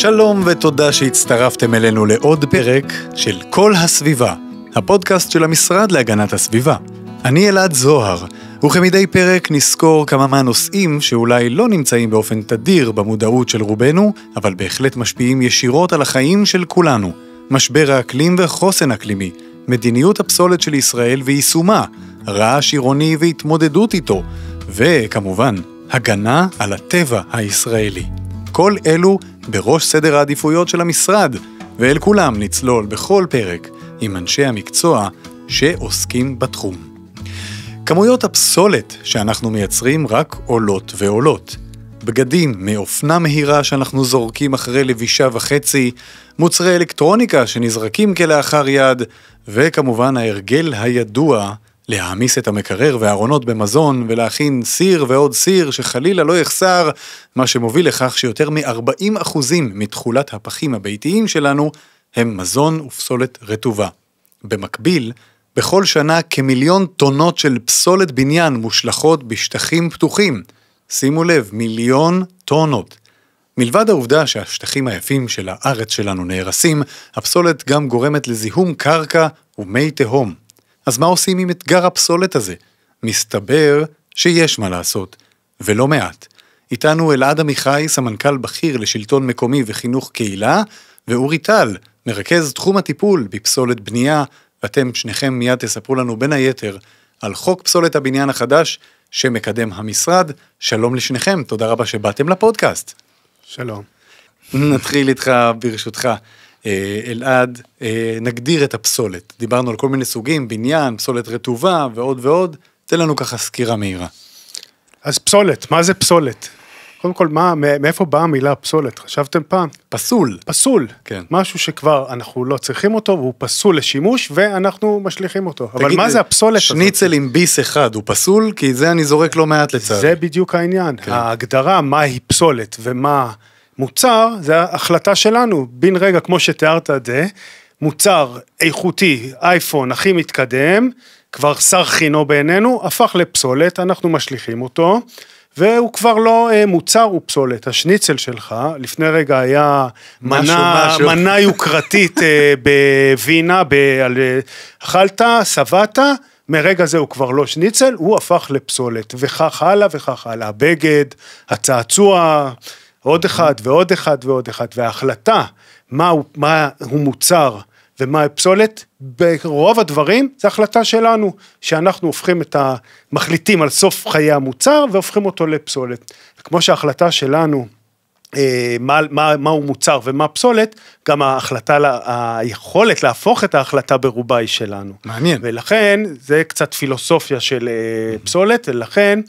שלום ותודה שהצטרפתם אלינו לעוד פרק של כל הסביבה, הפודקאסט של המשרד להגנת הסביבה. אני אלעד זוהר, וכמדי פרק נסקור כמה מהנושאים שאולי לא נמצאים באופן תדיר במודעות של רובנו, אבל בהחלט משפיעים ישירות על החיים של כולנו. משבר האקלים וחוסן אקלימי, מדיניות הפסולת של ישראל ויישומה, רעש עירוני והתמודדות איתו, וכמובן, הגנה על הטבע הישראלי. כל אלו בראש סדר העדיפויות של המשרד, ואל כולם נצלול בכל פרק עם אנשי המקצוע שעוסקים בתחום. כמויות הפסולת שאנחנו מייצרים רק עולות ועולות. בגדים מאופנה מהירה שאנחנו זורקים אחרי לבישה וחצי, מוצרי אלקטרוניקה שנזרקים כלאחר יד, וכמובן ההרגל הידוע להעמיס את המקרר והארונות במזון ולהכין סיר ועוד סיר שחלילה לא יחסר, מה שמוביל לכך שיותר מ-40% מתכולת הפחים הביתיים שלנו הם מזון ופסולת רטובה. במקביל, בכל שנה כמיליון טונות של פסולת בניין מושלכות בשטחים פתוחים. שימו לב, מיליון טונות. מלבד העובדה שהשטחים היפים של הארץ שלנו נהרסים, הפסולת גם גורמת לזיהום קרקע ומי תהום. אז מה עושים עם אתגר הפסולת הזה? מסתבר שיש מה לעשות, ולא מעט. איתנו אלעד עמיחי, סמנכ"ל בכיר לשלטון מקומי וחינוך קהילה, ואורי טל, מרכז תחום הטיפול בפסולת בנייה, ואתם שניכם מיד תספרו לנו בין היתר על חוק פסולת הבניין החדש שמקדם המשרד. שלום לשניכם, תודה רבה שבאתם לפודקאסט. שלום. נתחיל איתך ברשותך. אה, אלעד, אה, נגדיר את הפסולת. דיברנו על כל מיני סוגים, בניין, פסולת רטובה ועוד ועוד. תן לנו ככה סקירה מהירה. אז פסולת, מה זה פסולת? קודם כל, מה, מאיפה באה המילה פסולת? חשבתם פעם? פסול. פסול. כן. משהו שכבר אנחנו לא צריכים אותו והוא פסול לשימוש ואנחנו משליכים אותו. תגיד, אבל מה זה הפסולת הזאת? שניצל עם ביס אחד הוא פסול? כי זה אני זורק לא מעט לצערי. זה בדיוק העניין. כן. ההגדרה מהי פסולת ומה מוצר, זה החלטה שלנו. בן רגע, כמו שתיארת את זה, מוצר איכותי, אייפון הכי מתקדם, כבר שר חינו בעינינו, הפך לפסולת, אנחנו משליכים אותו. והוא כבר לא אה, מוצר, הוא פסולת. השניצל שלך, לפני רגע היה משהו, מנה, משהו. מנה יוקרתית אה, בווינה, ב, אה, אכלת, שבעת, מרגע זה הוא כבר לא שניצל, הוא הפך לפסולת, וכך הלאה וכך הלאה. הבגד, הצעצוע, עוד אחד ועוד אחד ועוד אחד, וההחלטה מה הוא, מה הוא מוצר ומה פסולת, ברוב הדברים זה החלטה שלנו, שאנחנו הופכים את ה... מחליטים על סוף חיי המוצר והופכים אותו לפסולת. כמו שההחלטה שלנו, מה, מה, מהו מוצר ומה פסולת, גם ההחלטה, היכולת להפוך את ההחלטה ברובה היא שלנו. מעניין. ולכן זה קצת פילוסופיה של אה, פסולת, ולכן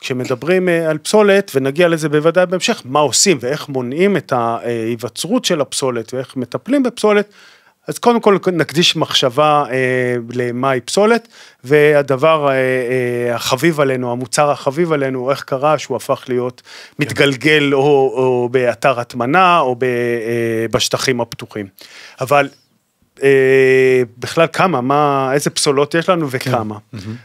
כשמדברים אה, על פסולת, ונגיע לזה בוודאי בהמשך, מה עושים ואיך מונעים את ההיווצרות של הפסולת ואיך מטפלים בפסולת, אז קודם כל נקדיש מחשבה אה, למהי פסולת, והדבר אה, אה, החביב עלינו, המוצר החביב עלינו, איך קרה שהוא הפך להיות מתגלגל או, או באתר הטמנה או ב, אה, בשטחים הפתוחים. אבל אה, בכלל כמה, מה, איזה פסולות יש לנו וכמה.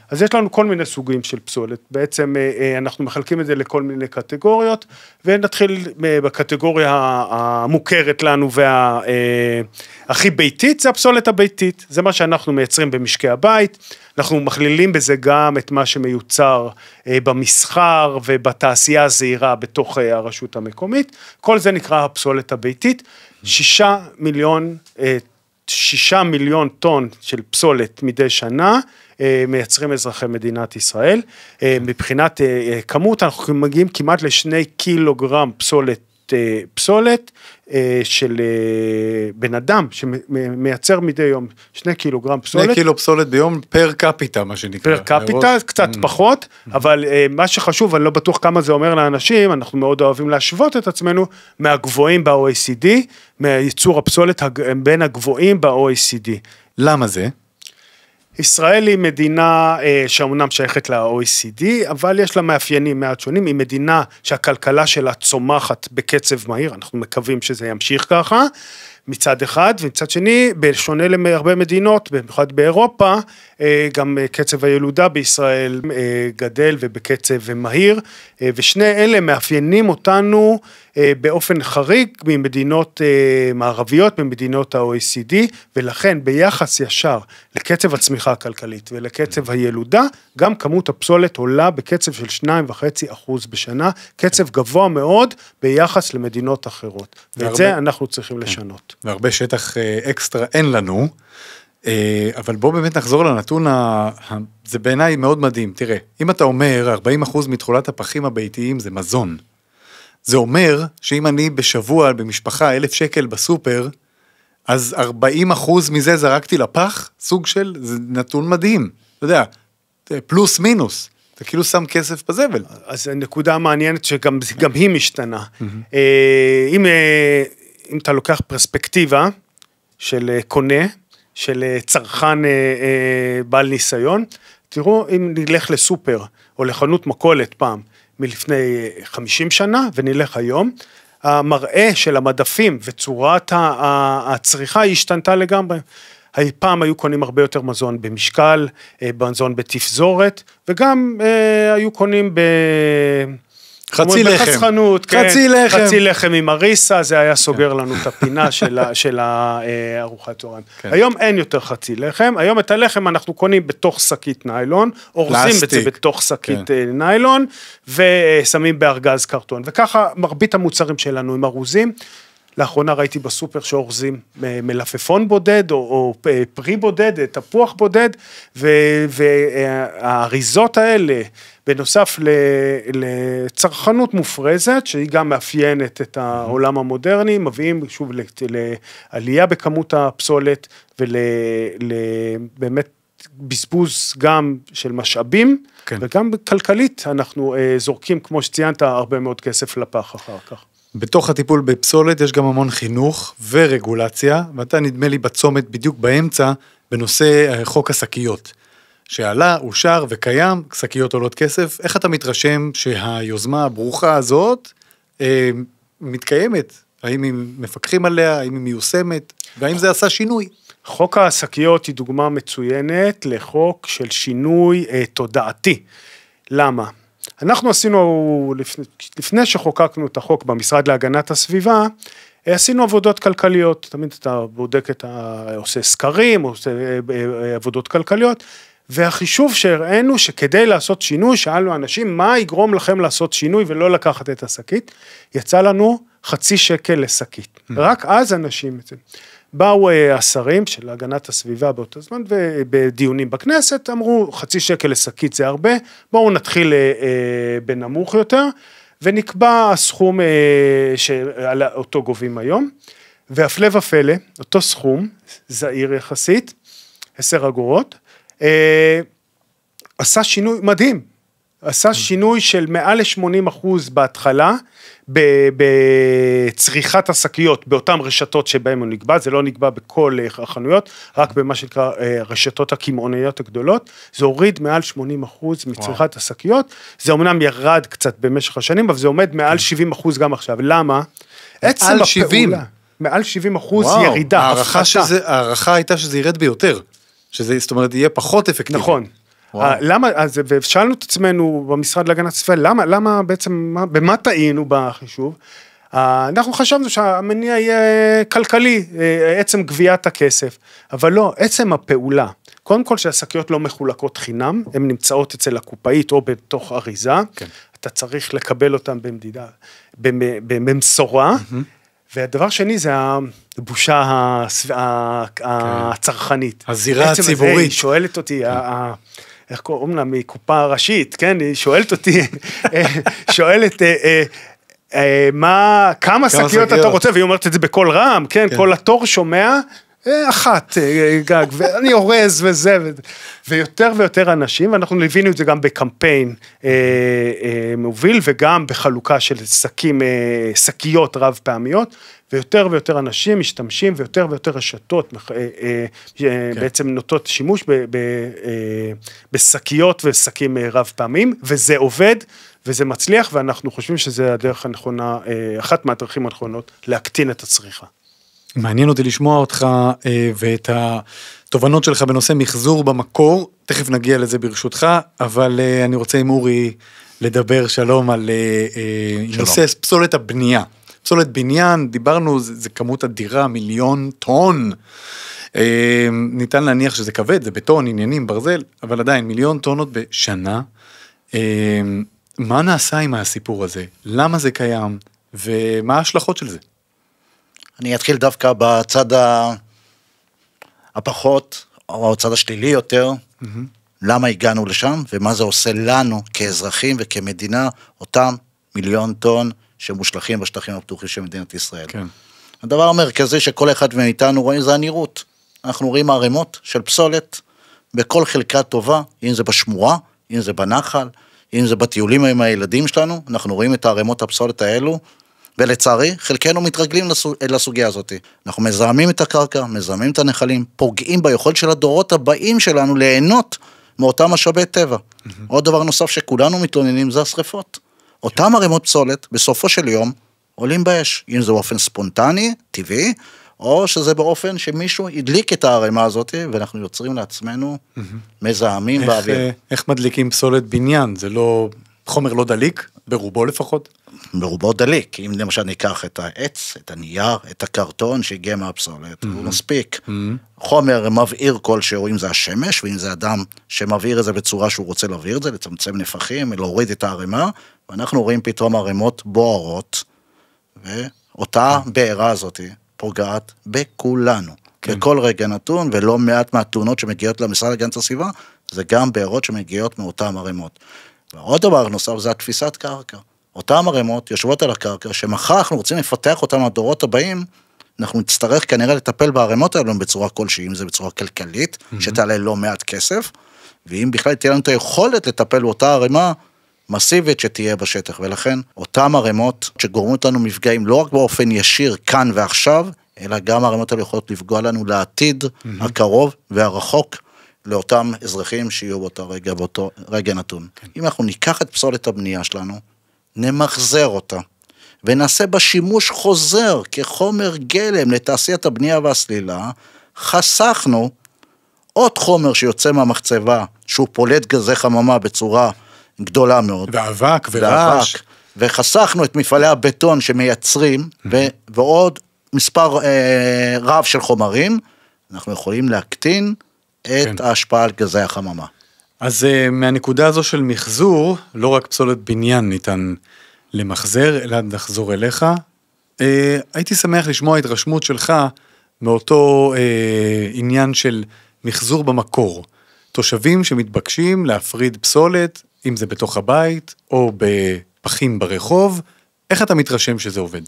אז יש לנו כל מיני סוגים של פסולת, בעצם אה, אה, אנחנו מחלקים את זה לכל מיני קטגוריות, ונתחיל אה, בקטגוריה המוכרת לנו והכי ביתית, זה הפסולת הביתית, זה מה שאנחנו מייצרים במשקי הבית, אנחנו מכלילים בזה גם את מה שמיוצר אה, במסחר ובתעשייה הזעירה בתוך אה, הרשות המקומית, כל זה נקרא הפסולת הביתית, שישה מיליון אה, שישה מיליון טון של פסולת מדי שנה אה, מייצרים אזרחי מדינת ישראל. אה, מבחינת אה, כמות אנחנו מגיעים כמעט לשני קילוגרם פסולת. אה, פסולת אה, של אה, בן אדם שמייצר מדי יום שני קילוגרם פסולת. שני קילו פסולת ביום פר קפיטה מה שנקרא. פר קפיטה. קצת Mm. פחות, אבל אה, מה שחשוב, אני לא בטוח כמה זה אומר לאנשים, אנחנו מאוד אוהבים להשוות את עצמנו מהגבוהים ב-OECD, מייצור הפסולת בין הגבוהים ב-OECD. למה זה? ישראל היא מדינה אה, שאומנם שייכת ל-OECD, אבל יש לה מאפיינים מעט שונים, היא מדינה שהכלכלה שלה צומחת בקצב מהיר, אנחנו מקווים שזה ימשיך ככה, מצד אחד, ומצד שני, בשונה להרבה מדינות, במיוחד באירופה, אה, גם אה, קצב הילודה בישראל אה, גדל ובקצב מהיר, ושני אלה מאפיינים אותנו באופן חריג ממדינות מערביות, ממדינות ה-OECD, ולכן ביחס ישר לקצב הצמיחה הכלכלית ולקצב הילודה, גם כמות הפסולת עולה בקצב של 2.5% בשנה, קצב גבוה מאוד ביחס למדינות אחרות. ואת זה אנחנו צריכים לשנות. והרבה שטח אה, אקסטרה אין לנו. אה, אבל בוא באמת נחזור לנתון, ה... זה בעיניי מאוד מדהים. תראה, אם אתה אומר 40% מתכולת הפחים הביתיים זה מזון, זה אומר שאם אני בשבוע במשפחה אלף שקל בסופר, אז 40% מזה זרקתי לפח, סוג של, זה נתון מדהים. אתה יודע, פלוס מינוס. אתה כאילו שם כסף בזבל. אז נקודה מעניינת שגם גם היא משתנה. אה, אם, אה, אם אתה לוקח פרספקטיבה של אה, קונה, של אה, צרכן אה, בעל ניסיון, תראו אם נלך לסופר או לחנות מכולת פעם מלפני אה, 50 שנה ונלך היום, המראה של המדפים וצורת הצריכה השתנתה לגמרי. פעם היו קונים הרבה יותר מזון במשקל, מזון בתפזורת, וגם היו קונים ב... חצי לחם. בחסכנות, כן, חצי לחם. חצי לחם עם אריסה, זה היה סוגר לנו את הפינה של, ה- של ה- אה, צהריים. כן. היום אין יותר חצי לחם, היום את הלחם אנחנו קונים בתוך שקית ניילון, אורזים את זה. בתוך שקית כן. אה, ניילון, ושמים בארגז קרטון, וככה מרבית המוצרים שלנו הם ארוזים. לאחרונה ראיתי בסופר שאורזים אה, מלפפון בודד או, או פ- פרי בודד, אה, תפוח בודד, והאריזות האלה, בנוסף לצרכנות מופרזת, שהיא גם מאפיינת את העולם המודרני, מביאים שוב לעלייה בכמות הפסולת ולבאמת בזבוז גם של משאבים, כן. וגם כלכלית אנחנו אה, זורקים, כמו שציינת, הרבה מאוד כסף לפח אחר כך. בתוך הטיפול בפסולת יש גם המון חינוך ורגולציה, ואתה נדמה לי בצומת בדיוק באמצע בנושא אה, חוק השקיות, שעלה, אושר וקיים, שקיות עולות כסף. איך אתה מתרשם שהיוזמה הברוכה הזאת אה, מתקיימת? האם הם מפקחים עליה, האם היא מיושמת, והאם זה עשה שינוי? חוק השקיות היא דוגמה מצוינת לחוק של שינוי אה, תודעתי. למה? אנחנו עשינו, לפני, לפני שחוקקנו את החוק במשרד להגנת הסביבה, אה, עשינו עבודות כלכליות, תמיד אתה בודק את ה... עושה סקרים, עושה אה, אה, עבודות כלכליות, והחישוב שהראינו שכדי לעשות שינוי, שאלנו אנשים, מה יגרום לכם לעשות שינוי ולא לקחת את השקית? יצא לנו חצי שקל לשקית. רק אז אנשים... באו אה, השרים של הגנת הסביבה באותו זמן ובדיונים בכנסת אמרו חצי שקל לשקית זה הרבה בואו נתחיל אה, אה, בנמוך יותר ונקבע הסכום שעל אותו גובים היום. והפלא ופלא אותו סכום זעיר יחסית 10 אגורות עשה שינוי מדהים. עשה שינוי של מעל ל-80 אחוז בהתחלה בצריכת השקיות באותן רשתות שבהן הוא נקבע, זה לא נקבע בכל אה, החנויות, רק במה שנקרא אה, הרשתות הקמעונאיות הגדולות, זה הוריד מעל 80 אחוז מצריכת השקיות, זה אמנם ירד קצת במשך השנים, אבל זה עומד מעל 70 אחוז גם עכשיו, למה? עצם מעל 70? הפעולה, מעל 70 אחוז וואו, ירידה, הפחתה. שזה, ההערכה הייתה שזה ירד ביותר, שזה זאת אומרת יהיה פחות אפקטיבי. נכון. למה, אז, ושאלנו את עצמנו במשרד להגנת הסביבה, למה, למה בעצם, מה, במה טעינו בחישוב? אנחנו חשבנו שהמניע יהיה כלכלי, אה, עצם גביית הכסף, אבל לא, עצם הפעולה. קודם כל שהשקיות לא מחולקות חינם, הן נמצאות אצל הקופאית או בתוך אריזה, כן. אתה צריך לקבל אותן במדידה, במ- במשורה, והדבר שני זה הבושה הסב- ה- הצרכנית. הזירה הציבורית. היא שואלת אותי, ה- איך קוראים לה, מקופה ראשית, כן, היא שואלת אותי, אה, שואלת, אה, אה, מה, כמה שקיות? אתה רוצה, והיא אומרת את זה בקול רם, כן, כן. כל התור שומע, אחת גג, ואני אורז וזה, ו- ויותר ויותר אנשים, ואנחנו ליווינו את זה גם בקמפיין אה, אה, מוביל, וגם בחלוקה של שקים, אה, שקיות רב פעמיות, ויותר ויותר אנשים משתמשים, ויותר ויותר רשתות אה, אה, כן. בעצם נוטות שימוש אה, בשקיות ושקים אה, רב פעמים, וזה עובד. וזה מצליח, ואנחנו חושבים שזה הדרך הנכונה, אה, אחת מהדרכים הנכונות להקטין את הצריכה. מעניין אותי לשמוע אותך אה, ואת התובנות שלך בנושא מחזור במקור, תכף נגיע לזה ברשותך, אבל אה, אני רוצה עם אורי לדבר שלום על אה, אה, שלום. נושא פסולת הבנייה. פסולת בניין, דיברנו, זה, זה כמות אדירה, מיליון טון. אה, ניתן להניח שזה כבד, זה בטון, עניינים, ברזל, אבל עדיין מיליון טונות בשנה. אה, מה נעשה עם הסיפור הזה? למה זה קיים? ומה ההשלכות של זה? אני אתחיל דווקא בצד ה... הפחות, או הצד השלילי יותר, mm-hmm. למה הגענו לשם ומה זה עושה לנו כאזרחים וכמדינה, אותם מיליון טון שמושלכים בשטחים הפתוחים של מדינת ישראל. כן. הדבר המרכזי שכל אחד מאיתנו רואה זה הנראות. אנחנו רואים ערימות של פסולת בכל חלקה טובה, אם זה בשמורה, אם זה בנחל, אם זה בטיולים עם הילדים שלנו, אנחנו רואים את הערימות הפסולת האלו, ולצערי, חלקנו מתרגלים לסוג, לסוגיה הזאת. אנחנו מזהמים את הקרקע, מזהמים את הנחלים, פוגעים ביכולת של הדורות הבאים שלנו ליהנות מאותם משאבי טבע. Mm-hmm. עוד דבר נוסף שכולנו מתלוננים זה השריפות. אותם ערימות פסולת, בסופו של יום, עולים באש, אם זה באופן ספונטני, טבעי, או שזה באופן שמישהו הדליק את הערימה הזאת, ואנחנו יוצרים לעצמנו mm-hmm. מזהמים איך, באוויר. אה, איך מדליקים פסולת בניין? זה לא חומר לא דליק? ברובו לפחות? ברובו דליק, אם למשל ניקח את העץ, את הנייר, את הקרטון שהגיע מהפסולת, mm-hmm. הוא מספיק. Mm-hmm. חומר מבעיר כלשהו, אם זה השמש, ואם זה אדם שמבעיר את זה בצורה שהוא רוצה להבעיר את זה, לצמצם נפחים, להוריד את הערימה, ואנחנו רואים פתאום ערימות בוערות, ואותה בעירה הזאת פוגעת בכולנו. כן. בכל רגע נתון, ולא מעט מהתלונות שמגיעות למשרד להגנת הסביבה, זה גם בעירות שמגיעות מאותן ערימות. ועוד דבר נוסף זה התפיסת קרקע. אותן ערימות יושבות על הקרקע, שמחר אנחנו רוצים לפתח אותן לדורות הבאים, אנחנו נצטרך כנראה לטפל בערימות האלו בצורה כלשהי, אם זה בצורה כלכלית, mm-hmm. שתעלה לא מעט כסף, ואם בכלל תהיה לנו את היכולת לטפל באותה ערימה מסיבית שתהיה בשטח, ולכן אותן ערימות שגורמות אותנו מפגעים לא רק באופן ישיר כאן ועכשיו, אלא גם הערימות האלה יכולות לפגוע לנו לעתיד mm-hmm. הקרוב והרחוק לאותם אזרחים שיהיו באותו רגע, באותו רגע נתון. כן. אם אנחנו ניקח את פסולת הבנייה שלנו, נמחזר אותה, ונעשה בה שימוש חוזר כחומר גלם לתעשיית הבנייה והסלילה, חסכנו עוד חומר שיוצא מהמחצבה, שהוא פולט גזי חממה בצורה גדולה מאוד. ואבק ורעש. וחסכנו את מפעלי הבטון שמייצרים, ו- ועוד מספר אה, רב של חומרים, אנחנו יכולים להקטין את כן. ההשפעה על גזי החממה. אז uh, מהנקודה הזו של מחזור, לא רק פסולת בניין ניתן למחזר, אלא נחזור אליך. Uh, הייתי שמח לשמוע התרשמות שלך מאותו uh, עניין של מחזור במקור. תושבים שמתבקשים להפריד פסולת, אם זה בתוך הבית או בפחים ברחוב, איך אתה מתרשם שזה עובד?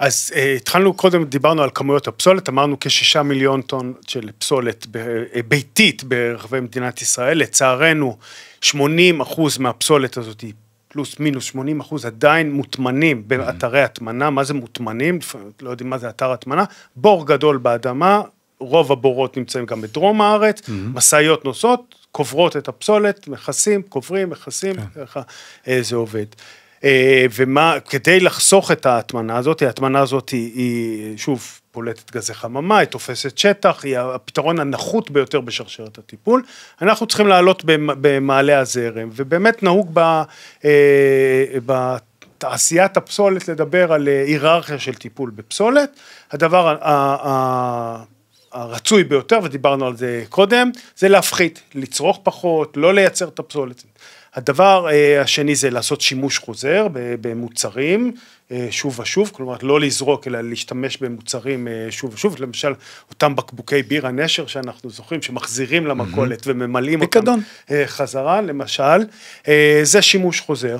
אז uh, התחלנו קודם, דיברנו על כמויות הפסולת, אמרנו כשישה מיליון טון של פסולת ב, uh, ביתית ברחבי מדינת ישראל, לצערנו 80 אחוז מהפסולת הזאת, פלוס מינוס 80 אחוז עדיין מוטמנים באתרי הטמנה, מה זה מוטמנים? לא יודעים מה זה אתר הטמנה, בור גדול באדמה, רוב הבורות נמצאים גם בדרום הארץ, mm-hmm. משאיות נוסעות, קוברות את הפסולת, מכסים, קוברים, מכסים, כן. ככה אה, זה עובד. אה, ומה, כדי לחסוך את ההטמנה הזאת, ההטמנה הזאת היא, היא שוב פולטת גזי חממה, היא תופסת שטח, היא הפתרון הנחות ביותר בשרשרת הטיפול. אנחנו צריכים לעלות במעלה הזרם, ובאמת נהוג ב... אה, בתעשיית הפסולת לדבר על אה, היררכיה של טיפול בפסולת. הדבר הרצוי ביותר, ודיברנו על זה קודם, זה להפחית, לצרוך פחות, לא לייצר את הפסולת. הדבר אה, השני זה לעשות שימוש חוזר במוצרים שוב ושוב, כלומר לא לזרוק אלא להשתמש במוצרים אה, שוב ושוב, למשל אותם בקבוקי בירה נשר שאנחנו זוכרים שמחזירים למכולת mm-hmm. וממלאים אותם חזרה למשל, זה שימוש חוזר.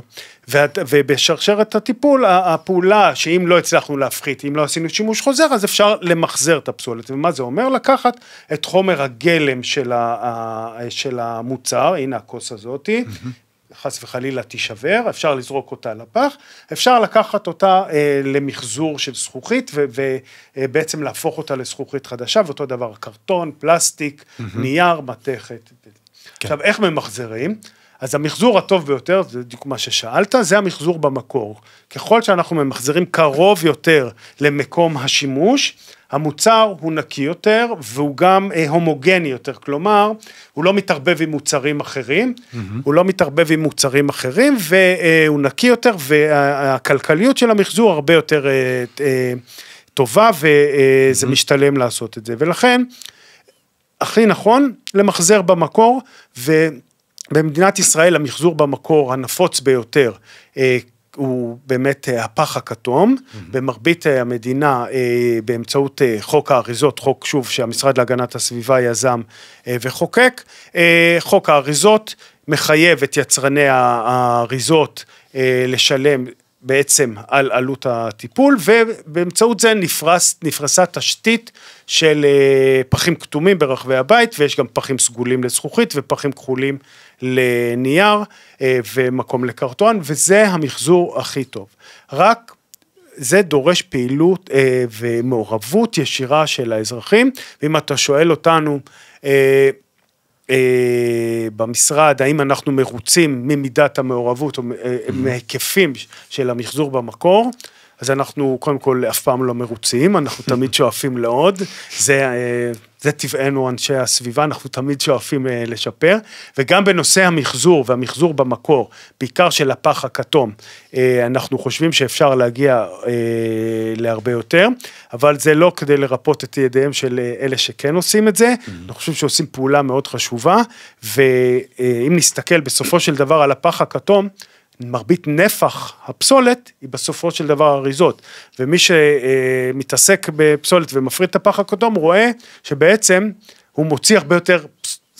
ובשרשרת הטיפול הפעולה שאם לא הצלחנו להפחית, אם לא עשינו שימוש חוזר אז אפשר למחזר את הפסולת ומה זה אומר? לקחת את חומר הגלם של, של המוצר, הנה הכוס הזאתי, mm-hmm. חס וחלילה תישבר, אפשר לזרוק אותה לפח, אפשר לקחת אותה אה, למחזור של זכוכית ובעצם אה, להפוך אותה לזכוכית חדשה, ואותו דבר קרטון, פלסטיק, mm-hmm. נייר, מתכת. כן. עכשיו, איך ממחזרים? אז המחזור הטוב ביותר, זה בדיוק מה ששאלת, זה המחזור במקור. ככל שאנחנו ממחזרים קרוב יותר למקום השימוש, המוצר הוא נקי יותר והוא גם אה, הומוגני יותר, כלומר, הוא לא מתערבב עם מוצרים אחרים, mm-hmm. הוא לא מתערבב עם מוצרים אחרים והוא נקי יותר והכלכליות של המחזור הרבה יותר אה, אה, טובה וזה mm-hmm. משתלם לעשות את זה, ולכן הכי נכון למחזר במקור ובמדינת ישראל המחזור במקור הנפוץ ביותר הוא באמת אה, הפח הכתום, mm-hmm. במרבית אה, המדינה אה, באמצעות חוק האריזות, חוק שוב שהמשרד להגנת הסביבה יזם וחוקק, חוק האריזות מחייב את יצרני האריזות לשלם בעצם על עלות הטיפול ובאמצעות זה נפרס, נפרסה תשתית של פחים כתומים ברחבי הבית ויש גם פחים סגולים לזכוכית ופחים כחולים לנייר אה, ומקום לקרטון, וזה המחזור הכי טוב. רק זה דורש פעילות אה, ומעורבות ישירה של האזרחים, ואם אתה שואל אותנו, אה, במשרד, האם אנחנו מרוצים ממידת המעורבות או מהיקפים של המחזור במקור, אז אנחנו קודם כל אף פעם לא מרוצים, אנחנו תמיד שואפים לעוד, זה, אה, זה טבענו אנשי הסביבה, אנחנו תמיד שואפים אה, לשפר, וגם בנושא המחזור והמחזור במקור, בעיקר של הפח הכתום, אה, אנחנו חושבים שאפשר להגיע להרבה יותר, אבל זה לא כדי לרפות את ידיהם של אלה שכן עושים את זה, mm-hmm. אני חושב שעושים פעולה מאוד חשובה, ואם נסתכל בסופו של דבר על הפח הכתום, מרבית נפח הפסולת היא בסופו של דבר אריזות, ומי שמתעסק בפסולת ומפריד את הפח הכתום רואה שבעצם הוא מוציא הרבה יותר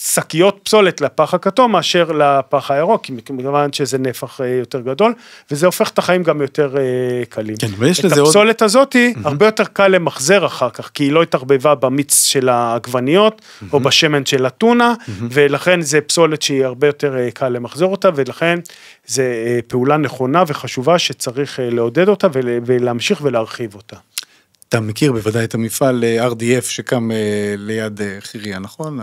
שקיות פסולת לפח הכתום מאשר לפח הירוק, מכיוון שזה נפח אה, יותר גדול, וזה הופך את החיים גם יותר אה, קלים. כן, ויש לזה עוד... את הפסולת הזאתי, mm-hmm. הרבה יותר קל למחזר אחר כך, כי היא לא התערבבה במיץ של העגבניות, mm-hmm. או בשמן של הטונה, mm-hmm. ולכן זה פסולת שהיא הרבה יותר אה, קל למחזר אותה, ולכן זה פעולה נכונה וחשובה שצריך לעודד אותה ולהמשיך ולהרחיב אותה. אתה מכיר בוודאי את המפעל אה, RDF שקם אה, ליד אה, חיריה, נכון?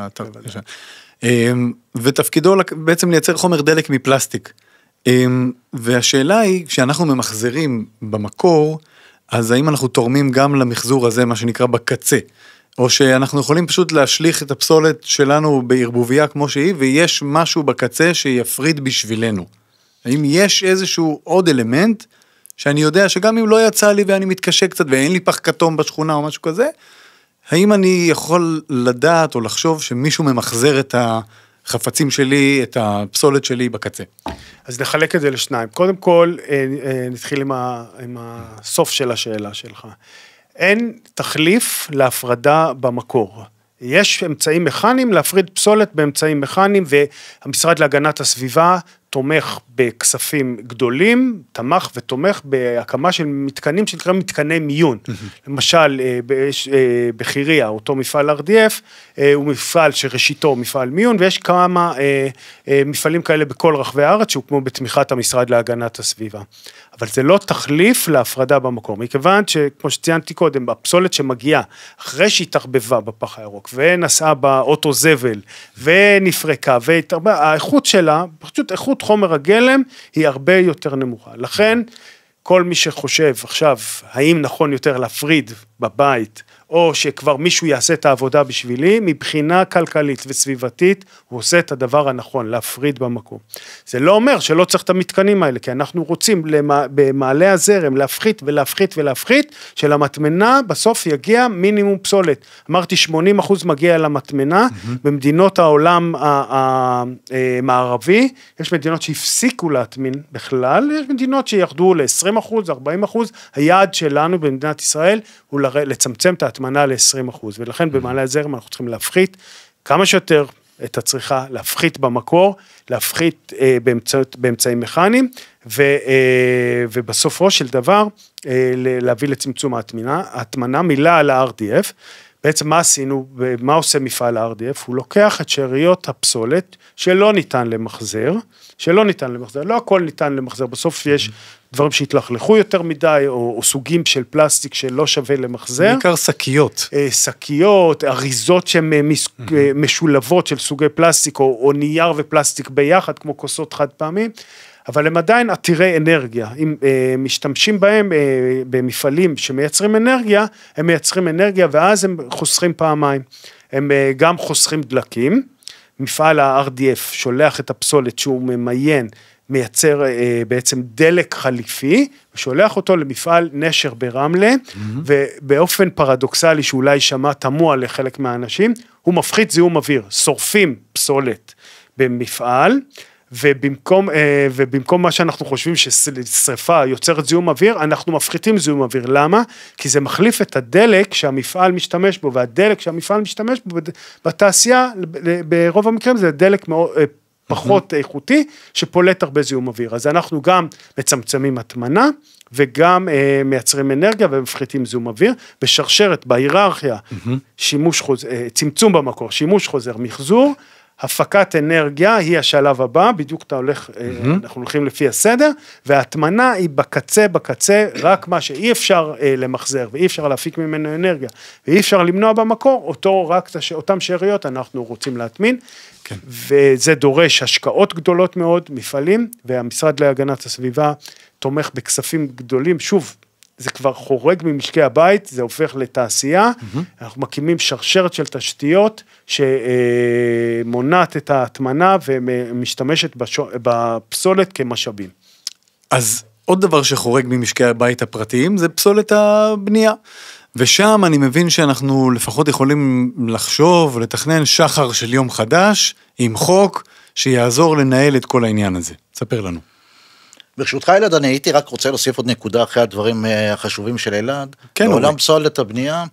אמ, ותפקידו בעצם לייצר חומר דלק מפלסטיק. אמ, והשאלה היא, כשאנחנו ממחזרים במקור, אז האם אנחנו תורמים גם למחזור הזה, מה שנקרא בקצה? או שאנחנו יכולים פשוט להשליך את הפסולת שלנו בערבוביה כמו שהיא, ויש משהו בקצה שיפריד בשבילנו. האם יש איזשהו עוד אלמנט שאני יודע שגם אם לא יצא לי ואני מתקשה קצת ואין לי פח כתום בשכונה או משהו כזה, האם אני יכול לדעת או לחשוב שמישהו ממחזר את החפצים שלי, את הפסולת שלי בקצה? אז נחלק את זה לשניים. קודם כל, אה, אה, נתחיל עם, ה, עם הסוף של השאלה שלך. אין תחליף להפרדה במקור. יש אמצעים מכניים להפריד פסולת באמצעים מכניים והמשרד להגנת הסביבה תומך בכספים גדולים, תמך ותומך בהקמה של מתקנים שנקראים מתקני מיון. למשל, אה, אה, בחיריה, אותו מפעל RDF, אה, הוא מפעל שראשיתו מפעל מיון, ויש כמה מפעלים כאלה בכל רחבי הארץ שהוקמו בתמיכת המשרד להגנת הסביבה. אבל זה לא תחליף להפרדה במקום, מכיוון שכמו שציינתי קודם, הפסולת שמגיעה אחרי שהתערבבה בפח הירוק ונסעה באוטו זבל ונפרקה והתערבבה, האיכות שלה, פשוט איכות חומר הגלם היא הרבה יותר נמוכה. לכן כל מי שחושב עכשיו האם נכון יותר להפריד בבית או שכבר מישהו יעשה את העבודה בשבילי, מבחינה כלכלית וסביבתית, הוא עושה את הדבר הנכון, להפריד במקום. זה לא אומר שלא צריך את המתקנים האלה, כי אנחנו רוצים במעלה הזרם להפחית ולהפחית ולהפחית, שלמטמנה בסוף יגיע מינימום פסולת. אמרתי 80 אחוז מגיע למטמנה, mm-hmm. במדינות העולם המערבי, יש מדינות שהפסיקו להטמין בכלל, יש מדינות שירדו ל-20 אחוז, 40 אחוז, היעד שלנו במדינת ישראל הוא לצמצם את ההטמנה ל-20%, ולכן במעלה הזרם אנחנו צריכים להפחית כמה שיותר את הצריכה, להפחית במקור, להפחית אה, באמצעות, באמצעים מכניים, אה, ובסופו של דבר אה, להביא לצמצום ההטמנה, ההטמנה מילה על ה-RDF, בעצם מה עשינו, מה עושה מפעל ה-RDF? הוא לוקח את שאריות הפסולת שלא ניתן למחזר, שלא ניתן למחזר, לא הכל ניתן למחזר, בסוף יש דברים שהתלכלכו יותר מדי, או, או סוגים של פלסטיק שלא שווה למחזר. בעיקר שקיות. אה, שקיות, אריזות שהן אה, משולבות של סוגי פלסטיק, או, או נייר ופלסטיק ביחד, כמו כוסות חד פעמים, אבל הם עדיין עתירי אנרגיה. אם אה, משתמשים בהם אה, במפעלים שמייצרים אנרגיה, הם מייצרים אנרגיה ואז הם חוסכים פעמיים. הם אה, גם חוסכים דלקים, מפעל ה-RDF שולח את הפסולת שהוא ממיין, מייצר אה, בעצם דלק חליפי, ושולח אותו למפעל נשר ברמלה, ובאופן פרדוקסלי שאולי יישמע תמוה לחלק מהאנשים, הוא מפחית זיהום אוויר, שורפים פסולת במפעל. ובמקום, אה, ובמקום מה שאנחנו חושבים ששריפה יוצרת זיהום אוויר, אנחנו מפחיתים זיהום אוויר. למה? כי זה מחליף את הדלק שהמפעל משתמש בו, והדלק שהמפעל משתמש בו בת- בתעשייה, ברוב המקרים זה דלק מאוד, אה, פחות איכותי, שפולט הרבה זיהום אוויר. אז אנחנו גם מצמצמים הטמנה, וגם אה, מייצרים אנרגיה ומפחיתים זיהום אוויר, בשרשרת, בהיררכיה, שימוש חוזר, אה, צמצום במקור, שימוש חוזר, מחזור, הפקת אנרגיה היא השלב הבא, בדיוק אתה הולך, mm-hmm. אנחנו הולכים לפי הסדר, וההטמנה היא בקצה בקצה, רק מה שאי אפשר אה, למחזר ואי אפשר להפיק ממנו אנרגיה, ואי אפשר למנוע במקור, אותו, רק אותם שאריות אנחנו רוצים להטמין, כן. וזה דורש השקעות גדולות מאוד, מפעלים, והמשרד להגנת הסביבה תומך בכספים גדולים, שוב, זה כבר חורג ממשקי הבית, זה הופך לתעשייה, אנחנו מקימים שרשרת של תשתיות שמונעת את ההטמנה ומשתמשת בשו- בפסולת כמשאבים. אז עוד דבר שחורג ממשקי הבית הפרטיים זה פסולת הבנייה. ושם אני מבין שאנחנו לפחות יכולים לחשוב, לתכנן שחר של יום חדש עם חוק שיעזור לנהל את כל העניין הזה. ספר לנו. ברשותך אלעד, אני הייתי רק רוצה להוסיף עוד נקודה אחרי הדברים אה, החשובים של אלעד. כן, בעולם אורי. פסולת הבנייה,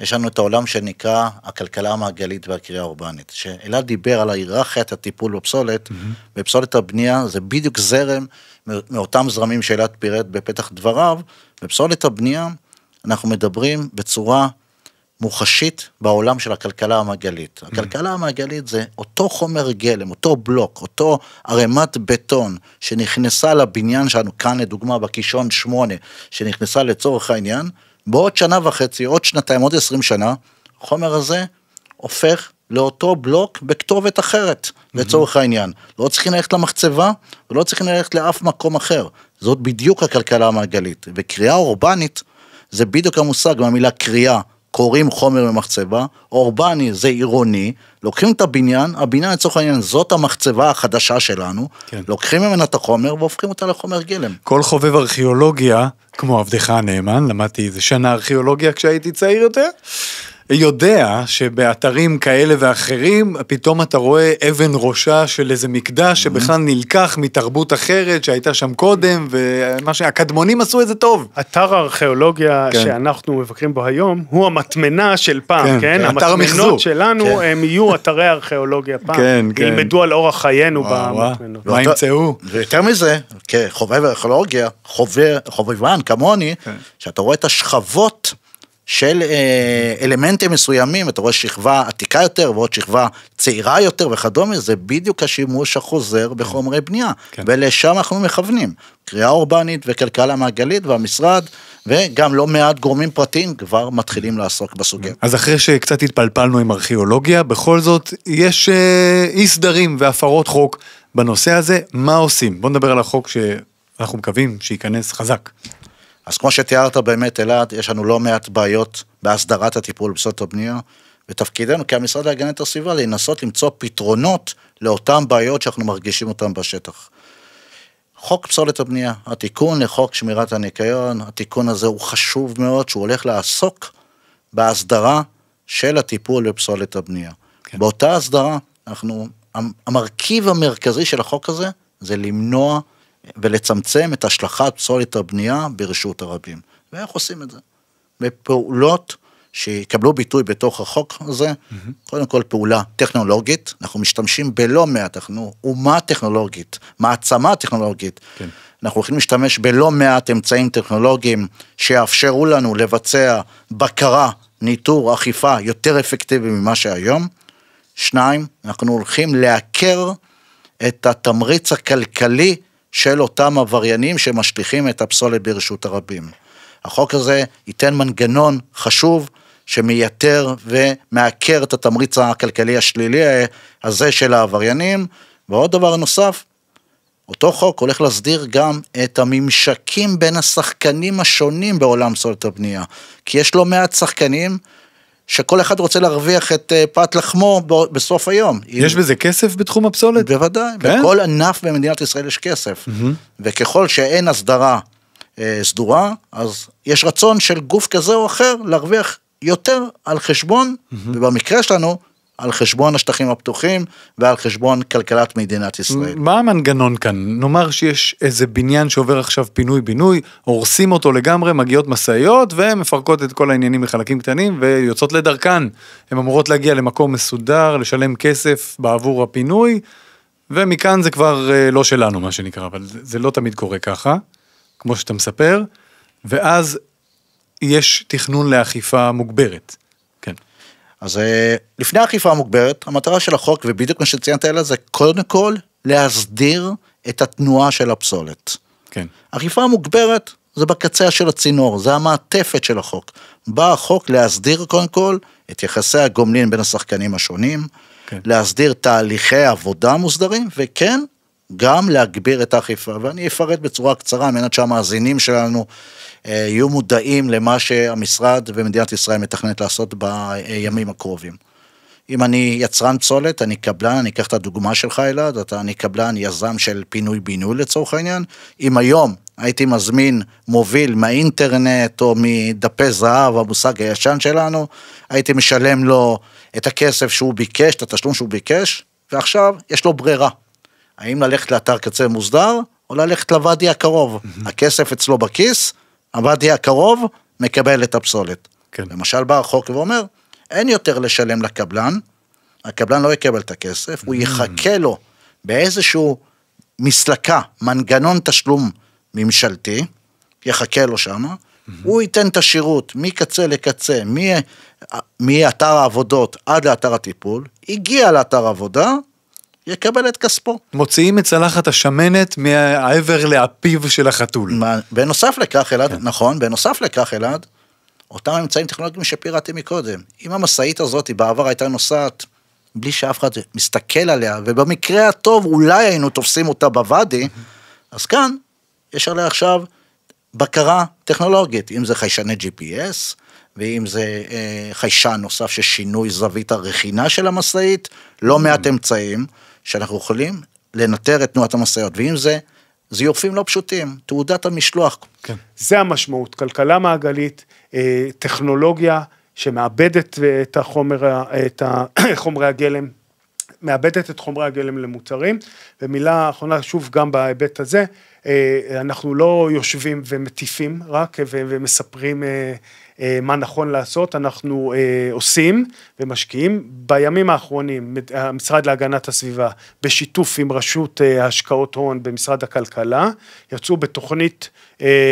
יש לנו את העולם שנקרא הכלכלה המעגלית והקריאה האורבנית. שאלעד דיבר על ההיררכיית הטיפול בפסולת, בפסולת הבנייה זה בדיוק זרם מאותם זרמים שאלעד פירט בפתח דבריו, בפסולת הבנייה אנחנו מדברים בצורה מוחשית בעולם של הכלכלה המעגלית. הכלכלה המעגלית זה אותו חומר גלם, אותו בלוק, אותו ערימת בטון שנכנסה לבניין שלנו, כאן לדוגמה בקישון 8, שנכנסה לצורך העניין, בעוד שנה וחצי, עוד שנתיים, עוד 20 שנה, החומר הזה הופך לאותו בלוק בכתובת אחרת, לצורך העניין. לא צריכים ללכת למחצבה ולא צריכים ללכת לאף מקום אחר. זאת בדיוק הכלכלה המעגלית. וקריאה אורבנית זה בדיוק המושג מהמילה קריאה. קוראים חומר ממחצבה, אורבני זה עירוני, לוקחים את הבניין, הבניין לצורך העניין זאת המחצבה החדשה שלנו, כן. לוקחים ממנה את החומר והופכים אותה לחומר גלם. כל חובב ארכיאולוגיה, כמו עבדך הנאמן, למדתי איזה שנה ארכיאולוגיה כשהייתי צעיר יותר, יודע שבאתרים כאלה ואחרים, פתאום אתה רואה אבן ראשה של איזה מקדש שבכלל נלקח מתרבות אחרת שהייתה שם קודם, ומה שהקדמונים עשו את זה טוב. אתר הארכיאולוגיה כן. שאנחנו מבקרים בו היום, הוא המטמנה של פעם, כן, כן? כן, אתר מחזור. המטמנות שלנו כן. הם יהיו אתרי הארכיאולוגיה פעם. כן, כן. ילמדו על אורח חיינו. במטמנות. מה ימצאו? ויותר מזה, כחובב ארכיאולוגיה, חובב, חובבן כמוני, כן. שאתה רואה את השכבות של אה, אלמנטים מסוימים, אתה רואה שכבה עתיקה יותר ועוד שכבה צעירה יותר וכדומה, זה בדיוק השימוש החוזר בחומרי בנייה, כן. ולשם אנחנו מכוונים. קריאה אורבנית וכלכלה מעגלית והמשרד, וגם לא מעט גורמים פרטיים כבר מתחילים לעסוק בסוגיה. אז אחרי שקצת התפלפלנו עם ארכיאולוגיה, בכל זאת יש אה, אי סדרים והפרות חוק בנושא הזה, מה עושים? בוא נדבר על החוק שאנחנו מקווים שייכנס חזק. אז כמו שתיארת באמת, אלעד, יש לנו לא מעט בעיות בהסדרת הטיפול בפסולת הבנייה, ותפקידנו כמשרד להגנת הסביבה לנסות למצוא פתרונות לאותן בעיות שאנחנו מרגישים אותן בשטח. חוק פסולת הבנייה, התיקון לחוק שמירת הניקיון, התיקון הזה הוא חשוב מאוד, שהוא הולך לעסוק בהסדרה של הטיפול בפסולת הבנייה. כן. באותה הסדרה, אנחנו, המרכיב המרכזי של החוק הזה, זה למנוע ולצמצם את השלכת פסולת הבנייה ברשות הרבים. ואיך עושים את זה? בפעולות שיקבלו ביטוי בתוך החוק הזה, mm-hmm. קודם כל פעולה טכנולוגית, אנחנו משתמשים בלא מעט, אנחנו אומה טכנולוגית, מעצמה טכנולוגית. כן. אנחנו הולכים להשתמש בלא מעט אמצעים טכנולוגיים שיאפשרו לנו לבצע בקרה, ניטור, אכיפה יותר אפקטיבי ממה שהיום. שניים, אנחנו הולכים לעקר את התמריץ הכלכלי של אותם עבריינים שמשליכים את הפסולת ברשות הרבים. החוק הזה ייתן מנגנון חשוב שמייתר ומעקר את התמריץ הכלכלי השלילי הזה של העבריינים. ועוד דבר נוסף, אותו חוק הולך להסדיר גם את הממשקים בין השחקנים השונים בעולם פסולת הבנייה. כי יש לא מעט שחקנים שכל אחד רוצה להרוויח את אה, פת לחמו בסוף היום. יש בזה כסף בתחום הפסולת? בוודאי, כן? בכל ענף במדינת ישראל יש כסף. Mm-hmm. וככל שאין הסדרה אה, סדורה, אז יש רצון של גוף כזה או אחר להרוויח יותר על חשבון, mm-hmm. ובמקרה שלנו, על חשבון השטחים הפתוחים ועל חשבון כלכלת מדינת ישראל. מה המנגנון כאן? נאמר שיש איזה בניין שעובר עכשיו פינוי-בינוי, הורסים אותו לגמרי, מגיעות משאיות ומפרקות את כל העניינים לחלקים קטנים ויוצאות לדרכן. הן אמורות להגיע למקום מסודר, לשלם כסף בעבור הפינוי, ומכאן זה כבר אה, לא שלנו, מה שנקרא, אבל זה לא תמיד קורה ככה, כמו שאתה מספר, ואז יש תכנון לאכיפה מוגברת. אז אה, לפני האכיפה המוגברת, המטרה של החוק, ובדיוק מה שציינת אלה, זה קודם כל להסדיר את התנועה של הפסולת. כן. אכיפה מוגברת זה בקצה של הצינור, זה המעטפת של החוק. בא החוק להסדיר קודם כל את יחסי הגומלין בין השחקנים השונים, כן. להסדיר תהליכי עבודה מוסדרים, וכן, גם להגביר את האכיפה. ואני אפרט בצורה קצרה, על מנת שהמאזינים שלנו אה, יהיו מודעים למה שהמשרד ומדינת ישראל מתכננת לעשות בימים הקרובים. אם אני יצרן פסולת, אני קבלן, אני אקח את הדוגמה שלך אלעד, אתה, אני קבלן יזם של פינוי-בינוי לצורך העניין. אם היום הייתי מזמין מוביל מהאינטרנט או מדפי זהב, המושג הישן שלנו, הייתי משלם לו את הכסף שהוא ביקש, את התשלום שהוא ביקש, ועכשיו יש לו ברירה. האם ללכת לאתר קצה מוסדר, או ללכת לוואדי הקרוב. הכסף אצלו בכיס, הוואדי הקרוב מקבל את הפסולת. כן. למשל בא החוק ואומר, אין יותר לשלם לקבלן, הקבלן לא יקבל את הכסף, הוא יחכה לו באיזשהו מסלקה, מנגנון תשלום ממשלתי, יחכה לו שמה, הוא ייתן את השירות מקצה לקצה, מאתר העבודות עד לאתר הטיפול, הגיע לאתר עבודה, יקבל את כספו. מוציאים את צלחת השמנת מעבר לאפיו של החתול. מה, בנוסף לכך, אלעד, כן. נכון, בנוסף לכך, אלעד, אותם אמצעים טכנולוגיים שפירטתי מקודם. אם המשאית הזאת בעבר הייתה נוסעת בלי שאף אחד מסתכל עליה, ובמקרה הטוב אולי היינו תופסים אותה בוואדי, אז כאן יש עליה עכשיו בקרה טכנולוגית, אם זה חיישני GPS, ואם זה אה, חיישן נוסף ששינוי זווית הרכינה של המשאית, לא מעט אמצעים. שאנחנו יכולים לנטר את תנועת המשאיות, ואם זה זיופים לא פשוטים, תעודת המשלוח. כן. זה המשמעות, כלכלה מעגלית, אה, טכנולוגיה שמאבדת את, החומר, את חומרי הגלם, מאבדת את חומרי הגלם למוצרים, ומילה אחרונה שוב גם בהיבט הזה, אה, אנחנו לא יושבים ומטיפים רק ומספרים אה, אה, מה נכון לעשות, אנחנו אה, עושים ומשקיעים. בימים האחרונים המשרד להגנת הסביבה בשיתוף עם רשות אה, השקעות הון במשרד הכלכלה, יצאו בתוכנית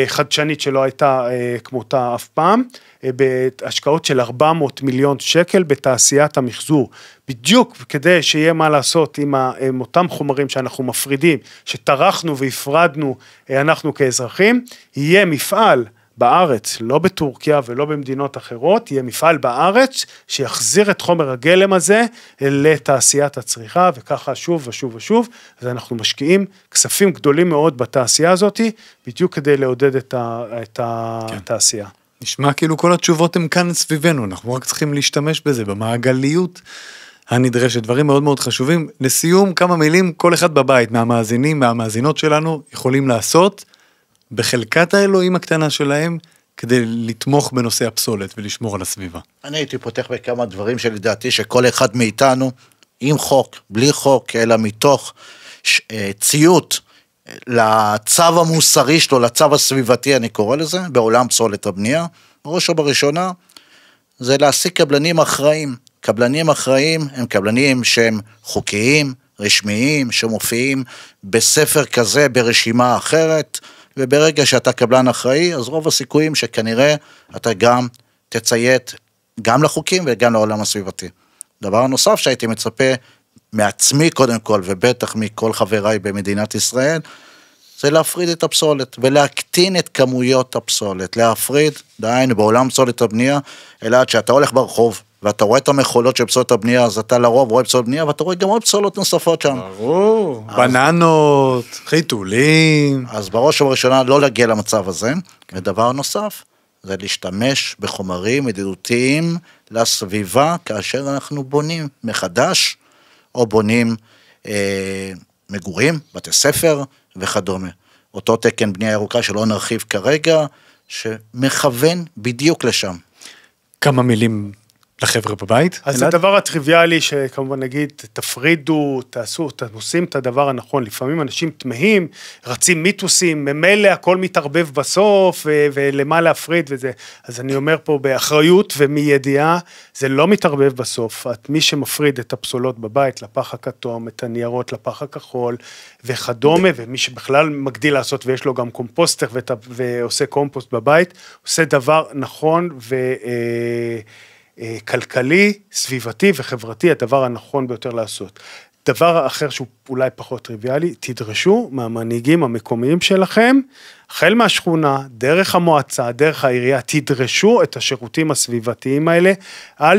חדשנית שלא הייתה כמותה אף פעם, בהשקעות של 400 מיליון שקל בתעשיית המחזור, בדיוק כדי שיהיה מה לעשות עם, עם אותם חומרים שאנחנו מפרידים, שטרחנו והפרדנו אנחנו כאזרחים, יהיה מפעל בארץ, לא בטורקיה ולא במדינות אחרות, יהיה מפעל בארץ שיחזיר את חומר הגלם הזה לתעשיית הצריכה, וככה שוב ושוב ושוב, אז אנחנו משקיעים כספים גדולים מאוד בתעשייה הזאת, בדיוק כדי לעודד את, ה, את כן. התעשייה. נשמע כאילו כל התשובות הן כאן סביבנו, אנחנו רק צריכים להשתמש בזה, במעגליות הנדרשת, דברים מאוד מאוד חשובים. לסיום, כמה מילים, כל אחד בבית, מהמאזינים, מהמאזינות שלנו, יכולים לעשות. בחלקת האלוהים הקטנה שלהם כדי לתמוך בנושא הפסולת ולשמור על הסביבה. אני הייתי פותח בכמה דברים שלדעתי שכל אחד מאיתנו, עם חוק, בלי חוק, אלא מתוך אה, ציות לצו המוסרי שלו, לצו הסביבתי, אני קורא לזה, בעולם פסולת הבנייה, בראש ובראשונה, זה להעסיק קבלנים אחראים. קבלנים אחראים הם קבלנים שהם חוקיים, רשמיים, שמופיעים בספר כזה, ברשימה אחרת. וברגע שאתה קבלן אחראי, אז רוב הסיכויים שכנראה אתה גם תציית גם לחוקים וגם לעולם הסביבתי. דבר נוסף שהייתי מצפה מעצמי קודם כל, ובטח מכל חבריי במדינת ישראל, זה להפריד את הפסולת ולהקטין את כמויות הפסולת. להפריד, דהיינו, בעולם פסולת הבנייה, אלא עד שאתה הולך ברחוב ואתה רואה את המכולות של פסולת הבנייה, אז אתה לרוב רואה פסולת בנייה ואתה רואה גם עוד פסולות נוספות שם. ברור. בננות, חיתולים. אז בראש ובראשונה לא להגיע למצב הזה. ודבר נוסף, זה להשתמש בחומרים ידידותיים לסביבה כאשר אנחנו בונים מחדש, או בונים אה, מגורים, בתי ספר וכדומה. אותו תקן בנייה ירוקה שלא נרחיב כרגע, שמכוון בדיוק לשם. כמה מילים לחבר'ה בבית? אז אלעד? הדבר הטריוויאלי שכמובן נגיד, תפרידו, תעשו, אתם עושים את הדבר הנכון. לפעמים אנשים תמהים, רצים מיתוסים, ממילא הכל מתערבב בסוף, ו- ולמה להפריד וזה. אז אני אומר פה באחריות ומידיעה, זה לא מתערבב בסוף. את, מי שמפריד את הפסולות בבית לפח הכתום, את הניירות לפח הכחול וכדומה, ומי שבכלל מגדיל לעשות ויש לו גם קומפוסטר ואת, ועושה קומפוסט בבית, עושה דבר נכון ו... אה, כלכלי, סביבתי וחברתי, הדבר הנכון ביותר לעשות. דבר אחר שהוא אולי פחות טריוויאלי, תדרשו מהמנהיגים המקומיים שלכם, החל מהשכונה, דרך המועצה, דרך העירייה, תדרשו את השירותים הסביבתיים האלה, אל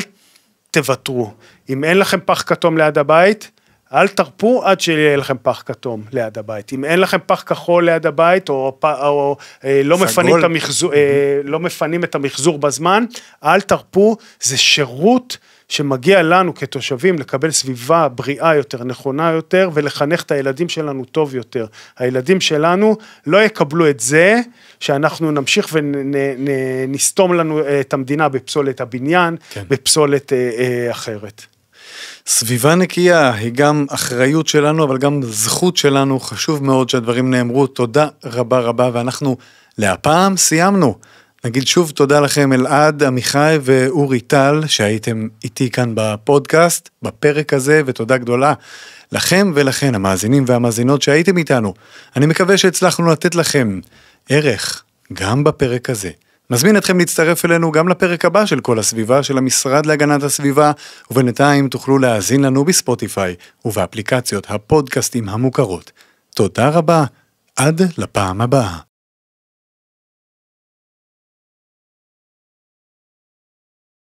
תוותרו. אם אין לכם פח כתום ליד הבית, אל תרפו עד שיהיה לכם פח כתום ליד הבית. אם אין לכם פח כחול ליד הבית, או, פ- או אה, לא. מפנים את המחזור, אה, לא מפנים את המחזור בזמן, אל תרפו, זה שירות שמגיע לנו כתושבים לקבל סביבה בריאה יותר, נכונה יותר, ולחנך את הילדים שלנו טוב יותר. הילדים שלנו לא יקבלו את זה שאנחנו נמשיך ונסתום לנו אה, את המדינה בפסולת הבניין, כן. בפסולת אה, אה, אחרת. סביבה נקייה היא גם אחריות שלנו, אבל גם זכות שלנו. חשוב מאוד שהדברים נאמרו. תודה רבה רבה, ואנחנו להפעם סיימנו. נגיד שוב תודה לכם אלעד, עמיחי ואורי טל, שהייתם איתי כאן בפודקאסט, בפרק הזה, ותודה גדולה לכם ולכן, המאזינים והמאזינות שהייתם איתנו. אני מקווה שהצלחנו לתת לכם ערך גם בפרק הזה. מזמין אתכם להצטרף אלינו גם לפרק הבא של כל הסביבה של המשרד להגנת הסביבה, ובינתיים תוכלו להאזין לנו בספוטיפיי ובאפליקציות הפודקאסטים המוכרות. תודה רבה, עד לפעם הבאה.